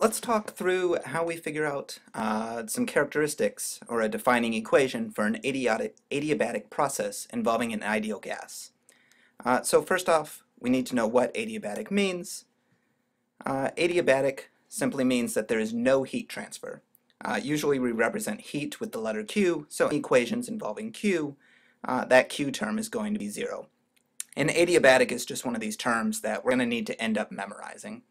let's talk through how we figure out uh, some characteristics or a defining equation for an adiabatic, adiabatic process involving an ideal gas. Uh, so first off, we need to know what adiabatic means. Uh, adiabatic simply means that there is no heat transfer. Uh, usually we represent heat with the letter Q, so equations involving Q, uh, that Q term is going to be zero. And adiabatic is just one of these terms that we're going to need to end up memorizing.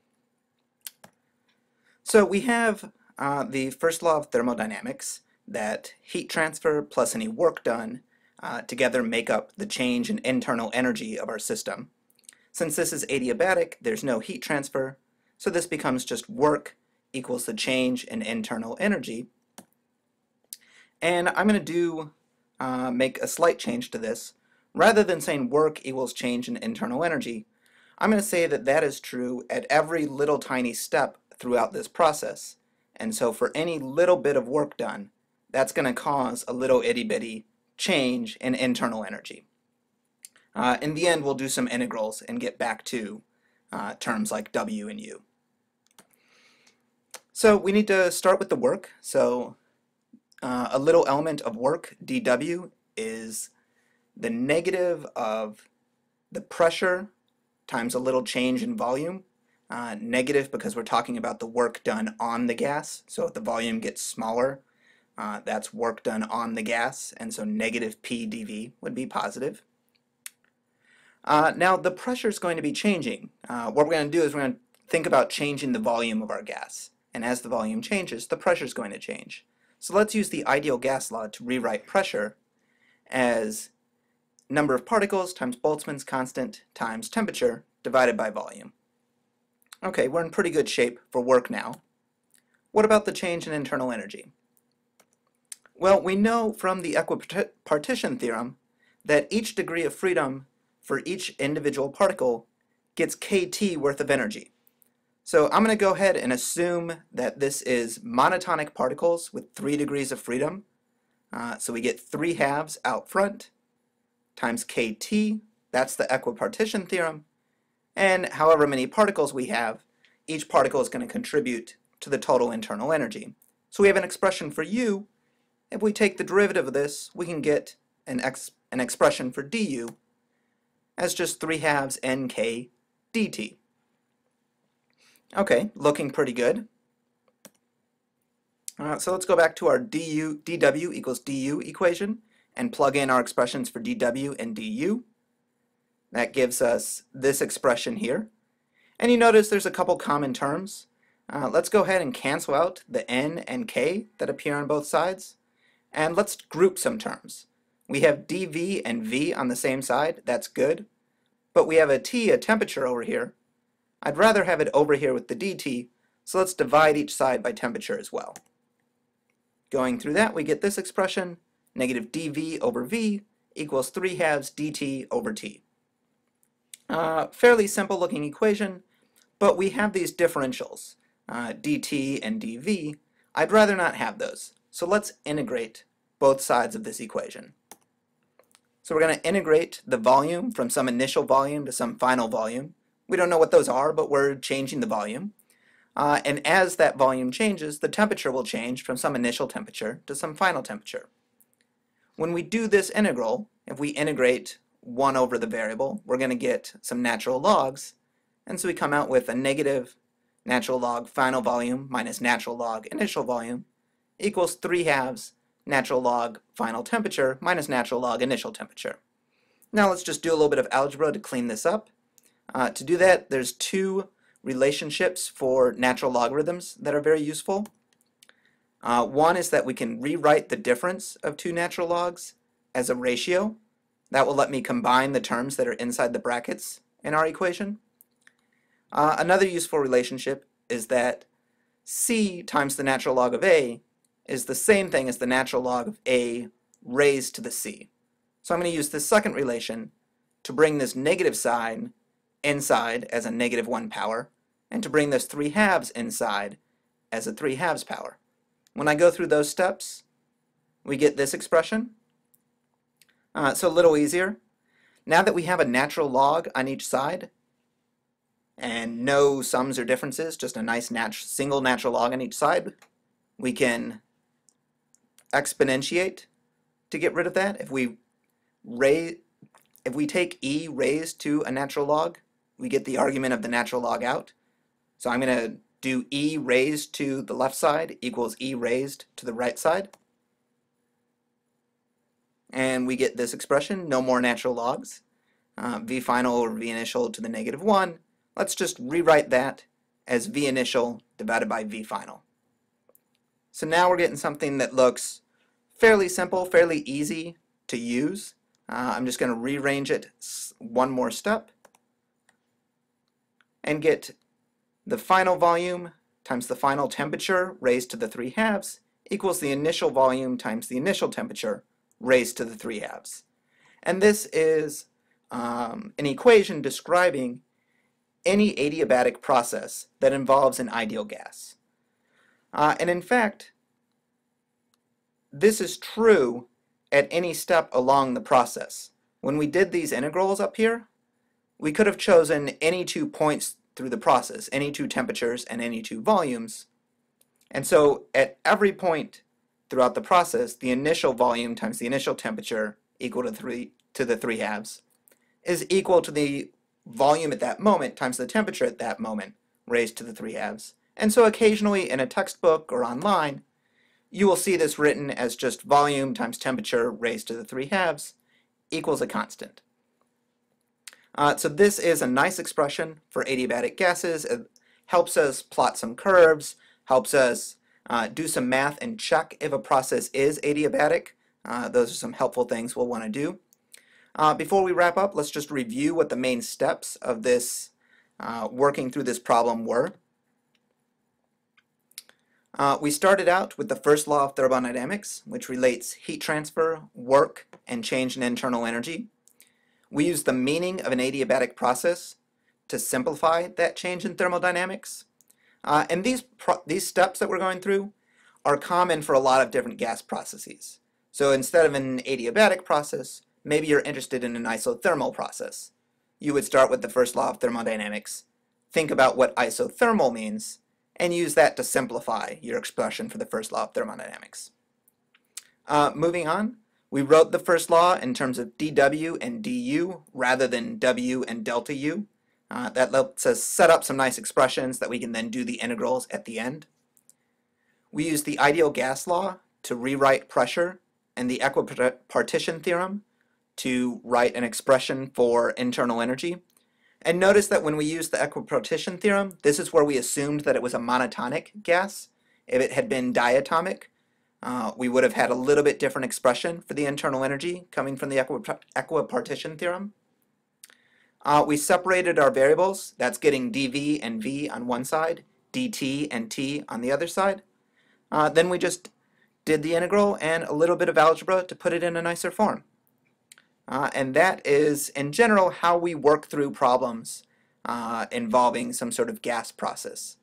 So we have uh, the first law of thermodynamics that heat transfer plus any work done uh, together make up the change in internal energy of our system. Since this is adiabatic, there's no heat transfer, so this becomes just work equals the change in internal energy. And I'm going to do uh, make a slight change to this. Rather than saying work equals change in internal energy, I'm going to say that that is true at every little tiny step throughout this process. And so for any little bit of work done, that's going to cause a little itty bitty change in internal energy. Uh, in the end, we'll do some integrals and get back to uh, terms like W and U. So we need to start with the work. So uh, a little element of work, dW, is the negative of the pressure times a little change in volume uh, negative because we're talking about the work done on the gas. So if the volume gets smaller, uh, that's work done on the gas, and so negative P dV would be positive. Uh, now the pressure is going to be changing. Uh, what we're going to do is we're going to think about changing the volume of our gas. And as the volume changes, the pressure is going to change. So let's use the ideal gas law to rewrite pressure as number of particles times Boltzmann's constant times temperature divided by volume. Okay, we're in pretty good shape for work now. What about the change in internal energy? Well, we know from the equipartition theorem that each degree of freedom for each individual particle gets kT worth of energy. So I'm going to go ahead and assume that this is monatomic particles with three degrees of freedom. Uh, so we get 3 halves out front times kT, that's the equipartition theorem, and however many particles we have, each particle is going to contribute to the total internal energy. So we have an expression for U. If we take the derivative of this, we can get an, ex an expression for du as just 3 halves nk dt. Okay, looking pretty good. All right, so let's go back to our du, dw equals du equation and plug in our expressions for dw and du. That gives us this expression here. And you notice there's a couple common terms. Uh, let's go ahead and cancel out the n and k that appear on both sides. And let's group some terms. We have dv and v on the same side, that's good. But we have a t, a temperature over here. I'd rather have it over here with the dt, so let's divide each side by temperature as well. Going through that, we get this expression, negative dv over v equals 3 halves dt over t. Uh, fairly simple looking equation, but we have these differentials, uh, dt and dv. I'd rather not have those, so let's integrate both sides of this equation. So we're going to integrate the volume from some initial volume to some final volume. We don't know what those are, but we're changing the volume. Uh, and as that volume changes, the temperature will change from some initial temperature to some final temperature. When we do this integral, if we integrate 1 over the variable, we're going to get some natural logs. And so we come out with a negative natural log final volume minus natural log initial volume equals 3 halves natural log final temperature minus natural log initial temperature. Now let's just do a little bit of algebra to clean this up. Uh, to do that, there's two relationships for natural logarithms that are very useful. Uh, one is that we can rewrite the difference of two natural logs as a ratio. That will let me combine the terms that are inside the brackets in our equation. Uh, another useful relationship is that c times the natural log of a is the same thing as the natural log of a raised to the c. So I'm going to use this second relation to bring this negative sign inside as a negative 1 power, and to bring this 3 halves inside as a 3 halves power. When I go through those steps, we get this expression, uh, so a little easier. Now that we have a natural log on each side, and no sums or differences, just a nice nat single natural log on each side, we can exponentiate to get rid of that. If we raise, if we take e raised to a natural log, we get the argument of the natural log out. So I'm going to do e raised to the left side equals e raised to the right side. And we get this expression, no more natural logs. Uh, v final or v initial to the negative 1. Let's just rewrite that as v initial divided by v final. So now we're getting something that looks fairly simple, fairly easy to use. Uh, I'm just going to rearrange it one more step and get the final volume times the final temperature raised to the 3 halves equals the initial volume times the initial temperature raised to the 3 halves. And this is um, an equation describing any adiabatic process that involves an ideal gas. Uh, and in fact, this is true at any step along the process. When we did these integrals up here, we could have chosen any two points through the process, any two temperatures and any two volumes. And so at every point throughout the process, the initial volume times the initial temperature equal to, three, to the 3 halves is equal to the volume at that moment times the temperature at that moment raised to the 3 halves. And so occasionally in a textbook or online, you will see this written as just volume times temperature raised to the 3 halves equals a constant. Uh, so this is a nice expression for adiabatic gases. It helps us plot some curves, helps us uh, do some math and check if a process is adiabatic. Uh, those are some helpful things we'll want to do. Uh, before we wrap up, let's just review what the main steps of this uh, working through this problem were. Uh, we started out with the first law of thermodynamics, which relates heat transfer, work, and change in internal energy. We used the meaning of an adiabatic process to simplify that change in thermodynamics. Uh, and these, these steps that we're going through are common for a lot of different gas processes. So instead of an adiabatic process, maybe you're interested in an isothermal process. You would start with the first law of thermodynamics, think about what isothermal means, and use that to simplify your expression for the first law of thermodynamics. Uh, moving on, we wrote the first law in terms of dW and du rather than W and delta U. Uh, that lets us set up some nice expressions that we can then do the integrals at the end. We use the ideal gas law to rewrite pressure and the equipartition theorem to write an expression for internal energy. And notice that when we use the equipartition theorem, this is where we assumed that it was a monatomic gas. If it had been diatomic, uh, we would have had a little bit different expression for the internal energy coming from the equipartition theorem. Uh, we separated our variables. That's getting dv and v on one side, dt and t on the other side. Uh, then we just did the integral and a little bit of algebra to put it in a nicer form. Uh, and that is, in general, how we work through problems uh, involving some sort of gas process.